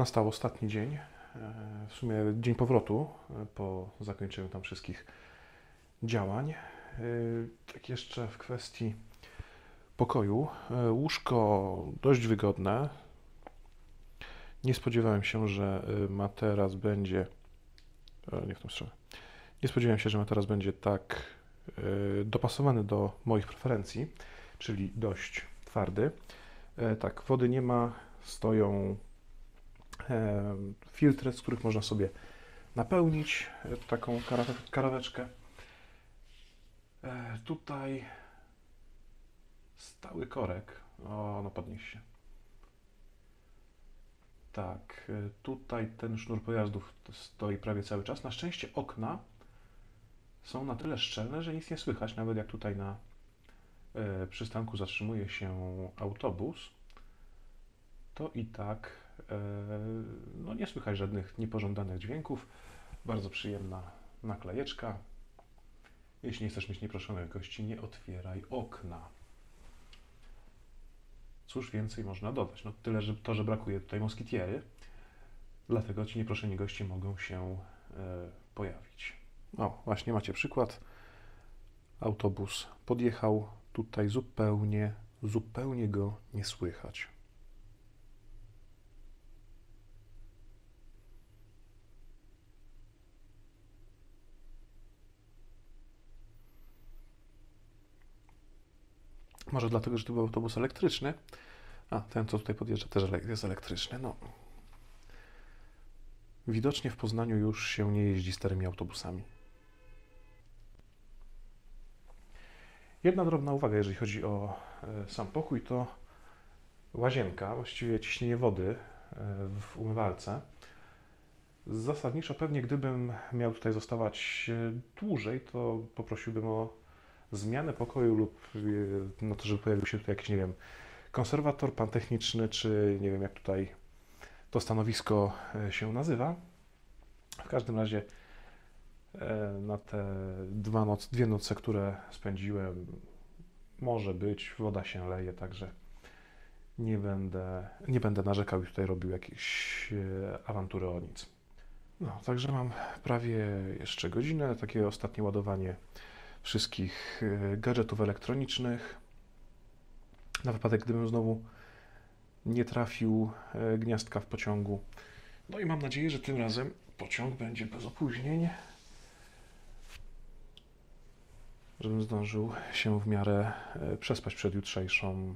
Nastał ostatni dzień, e, w sumie dzień powrotu e, po zakończeniu tam wszystkich działań. E, Tak jeszcze w kwestii pokoju. Łóżko dość wygodne. Nie spodziewałem się, że e, materac będzie. Nie w tą stronę. Nie spodziewałem się, że materac będzie tak dopasowany do moich preferencji, czyli dość twardy. Tak, wody nie ma, stoją filtry, z których można sobie napełnić e, taką karawe- karaweczkę. E, Tutaj stały korek. O, no podnieś się. Tak, e, tutaj ten sznur pojazdów stoi prawie cały czas. Na szczęście okna są na tyle szczelne, że nic nie słychać, nawet jak tutaj na przystanku zatrzymuje się autobus, to i tak no nie słychać żadnych niepożądanych dźwięków. Bardzo przyjemna naklejeczka. Jeśli nie chcesz mieć nieproszonych gości, nie otwieraj okna. Cóż więcej można dodać? No tyle, że to, że brakuje tutaj moskitiery, dlatego ci nieproszeni goście mogą się e, pojawić. O, właśnie macie przykład. Autobus podjechał, tutaj zupełnie, zupełnie go nie słychać. Może dlatego, że to był autobus elektryczny. A, ten, co tutaj podjeżdża, też jest elektryczny. No. Widocznie w Poznaniu już się nie jeździ starymi autobusami. Jedna drobna uwaga, jeżeli chodzi o e, sam pokój, to łazienka, właściwie ciśnienie wody e, w umywalce. Zasadniczo pewnie gdybym miał tutaj zostawać e, dłużej, to poprosiłbym o zmianę pokoju lub e, no to, żeby pojawił się tutaj jakiś, nie wiem, konserwator, pan techniczny, czy nie wiem jak tutaj to stanowisko e, się nazywa. W każdym razie e, na te dwa noc, dwie noce, które spędziłem, może być, woda się leje, także nie będę, nie będę narzekał i tutaj robił jakieś awantury o nic. No, także mam prawie jeszcze godzinę, takie ostatnie ładowanie wszystkich e, gadżetów elektronicznych. Na wypadek, gdybym znowu nie trafił e, gniazdka w pociągu. No i mam nadzieję, że tym razem pociąg będzie bez opóźnień. Żebym zdążył się w miarę e, przespać przed jutrzejszą,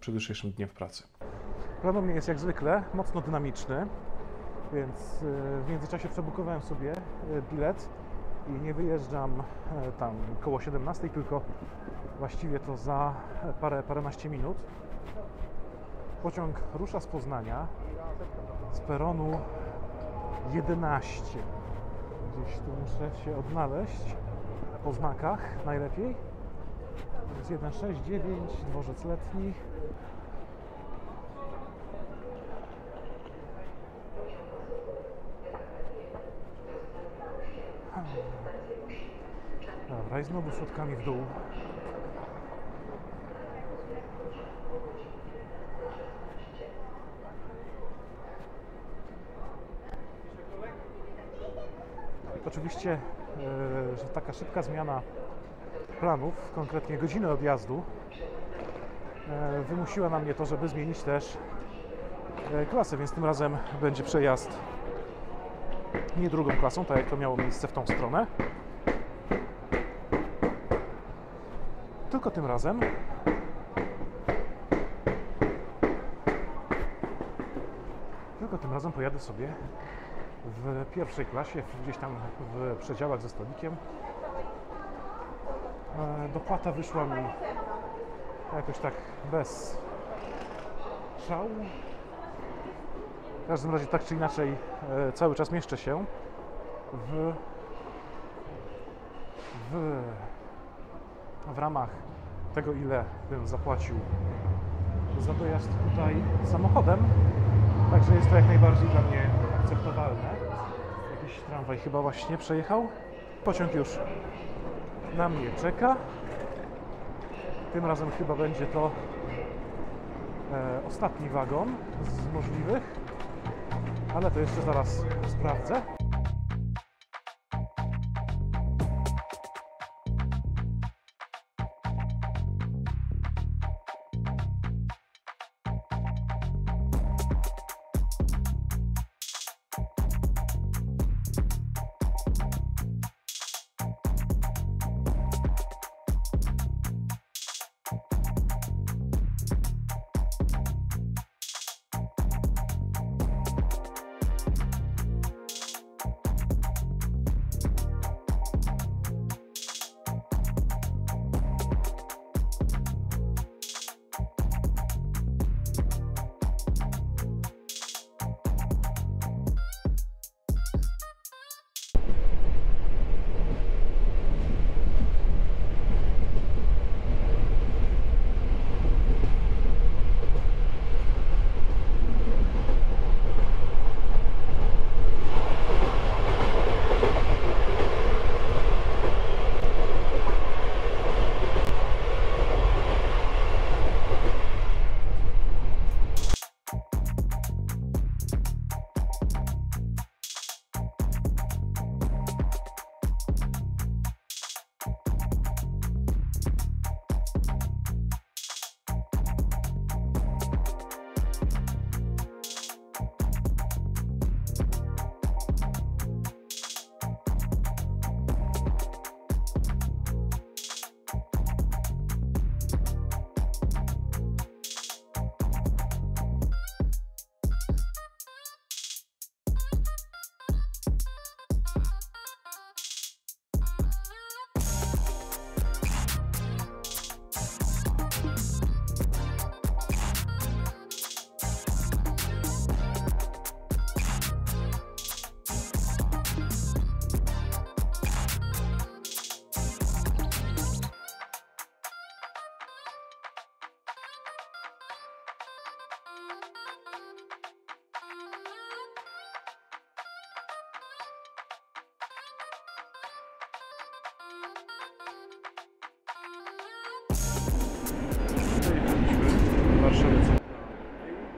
przed jutrzejszym dniem w pracy. Plan u mnie jest jak zwykle mocno dynamiczny, więc w międzyczasie przebukowałem sobie bilet i nie wyjeżdżam e, tam koło 17, tylko właściwie to za parę, paręnaście minut. Pociąg rusza z Poznania z peronu 11. Gdzieś tu muszę się odnaleźć po znakach najlepiej. Więc 169, dworzec letni. Znowu środkami w dół. Oczywiście, e, że taka szybka zmiana planów, konkretnie godziny odjazdu, e, wymusiła na mnie to, żeby zmienić też e, klasę, więc tym razem będzie przejazd nie drugą klasą, tak jak to miało miejsce w tą stronę, tylko tym razem tylko tym razem pojadę sobie w pierwszej klasie, gdzieś tam w przedziałach ze stolikiem. E, Dopłata wyszła mi jakoś tak bez szału. W każdym razie tak czy inaczej e, cały czas mieszczę się w, w, w ramach tego, ile bym zapłacił za dojazd tutaj samochodem. Także jest to jak najbardziej dla mnie akceptowalne. Jakiś tramwaj chyba właśnie przejechał. Pociąg już na mnie czeka. Tym razem chyba będzie to e, ostatni wagon z możliwych. ale to jeszcze zaraz sprawdzę.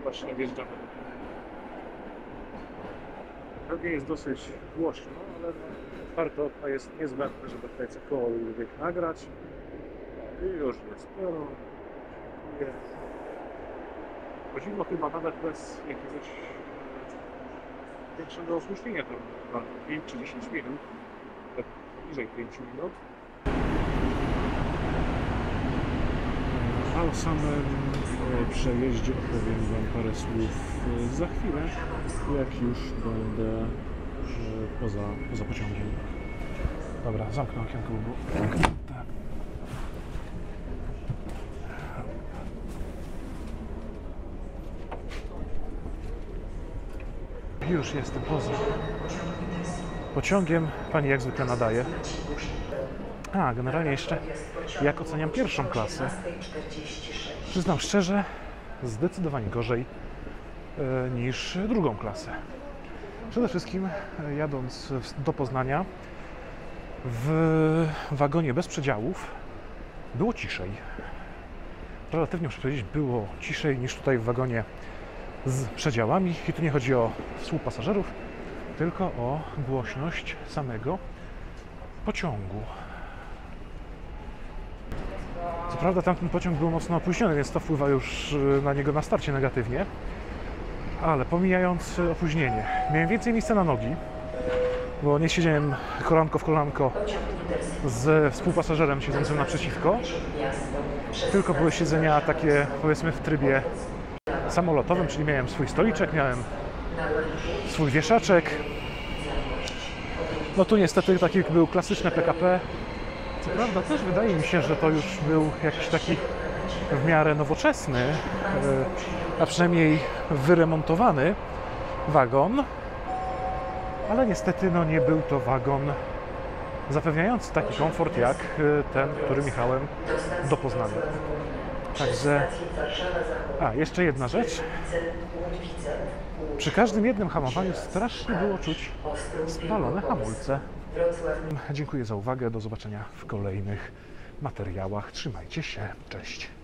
Właśnie wjeżdżamy. Drogie jest dosyć głośno, ale otwarte okna jest niezbędne, żeby tutaj cokolwiek nagrać. I już jest pełno. Chodziło chyba nawet bez jakiegoś większego opóźnienia, to chyba 5 czy 10 minut, tak bliżej 5 minut. A o samym przejeździe opowiem Wam parę słów e, za chwilę, jak już będę e, poza, poza pociągiem. Dobra, zamknę okienko, bo... Tak. Już jestem poza pociągiem. Pani jak zwykle nadaje. A, generalnie jeszcze jak oceniam pierwszą klasę. Przyznam szczerze, zdecydowanie gorzej e, niż drugą klasę. Przede wszystkim e, jadąc do Poznania w wagonie bez przedziałów było ciszej. Relatywnie muszę powiedzieć, było ciszej niż tutaj w wagonie z przedziałami. I tu nie chodzi o współpasażerów, tylko o głośność samego pociągu. Co prawda tamten pociąg był mocno opóźniony, więc to wpływa już y, na niego na starcie negatywnie. Ale pomijając y, opóźnienie, miałem więcej miejsca na nogi, bo nie siedziałem kolanko w kolanko z współpasażerem siedzącym naprzeciwko, tylko były siedzenia takie powiedzmy w trybie samolotowym, czyli miałem swój stoliczek, miałem swój wieszaczek. No tu niestety taki był klasyczny PKP, co prawda też wydaje mi się, że to już był jakiś taki w miarę nowoczesny, e, a przynajmniej wyremontowany wagon, ale niestety no, nie był to wagon zapewniający taki komfort jak e, ten, którym jechałem do Poznania. Także, a jeszcze jedna rzecz. Przy każdym jednym hamowaniu strasznie było czuć spalone hamulce. Dziękuję za uwagę. Do zobaczenia w kolejnych materiałach. Trzymajcie się. Cześć.